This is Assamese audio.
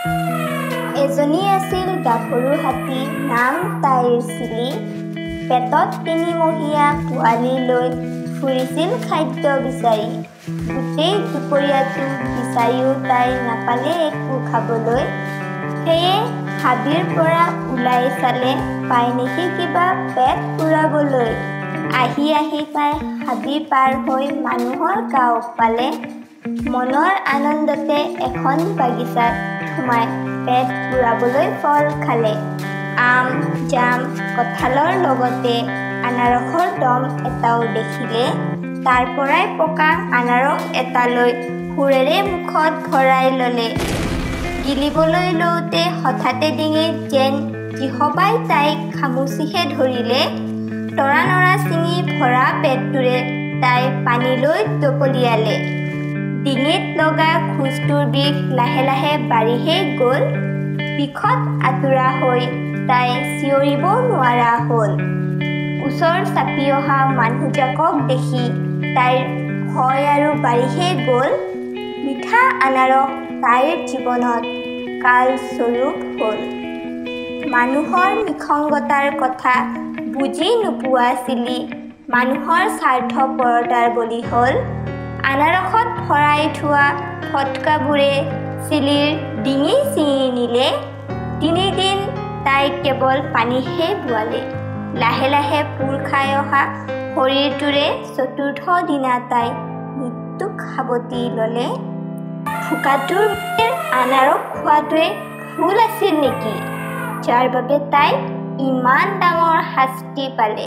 এজনী আছিল গাভৰু হাতী নাম তাইৰ চিলি পেটত তিনিমহীয়া পোৱালি লৈ ফুৰিছিল খাদ্য বিচাৰি। গোটেই দুপৰীয়াটো বিচাৰিও তাই নাপালে একো খাবলৈ। সেয়ে হাবিৰ পৰা ওলাই চালে পাই নেকি কিবা পেট পূৰাবলৈ। আহি আহি তাই হাবি পাৰ হৈ মানুহৰ গাঁও পালে। মনৰ আনন্দতে এখন বাগিচাত সোমাই পেট পূৰাবলৈ ফল খালে। আম জাম কঁঠালৰ লগতে আনাৰসৰ দম এটাও দেখিলে। তাৰ পৰাই পকা আনাৰস এটা লৈ সুৰেৰে মুখত ভৰাই ল'লে। গিলিবলৈ লওঁতে হঠাতে ডিঙিত যেন যিহবাই তাইক খামুচিহে ধৰিলে। তৰা নৰা ছিঙি ভৰা পেটটোৰে তাই পানীলৈ টপলিয়ালে। ডিঙিত লগা খোজটোৰ বিষ লাহে লাহে বাঢ়িহে গ'ল। বিষত আঁতোৰা হৈ তাই চিঞৰিব নোৱাৰা হ'ল। ওচৰ চাপি অহা মানুহজাকক দেখি তাইৰ ভয় আৰু বাঢ়িহে গ'ল। মিঠা আনাৰস তাইৰ জীৱনত কালস্বৰূপ হ'ল। মানুহৰ নিসংগতাৰ কথা বুজি নোপোৱা চিলি মানুহৰ স্বাৰ্থপৰতাৰ বলি হ'ল। আনাৰসত ভৰাই থোৱা ফটকাবোৰে চিলিৰ ডিঙি ছিঙি নিলে। তিনিদিন তাই কেৱল পানীহে বোৱালে। লাহে লাহে পোৰ খাই অহা শৰীৰটোৰে চতুৰ্থ দিনা তাই মৃত্যুক সাৱটি ল'লে। ভোকাটোৰ আনাৰস খোৱাটোৱে ভুল আছিল নেকি? যাৰ বাবে তাই ইমান ডাঙৰ শাস্তি পালে।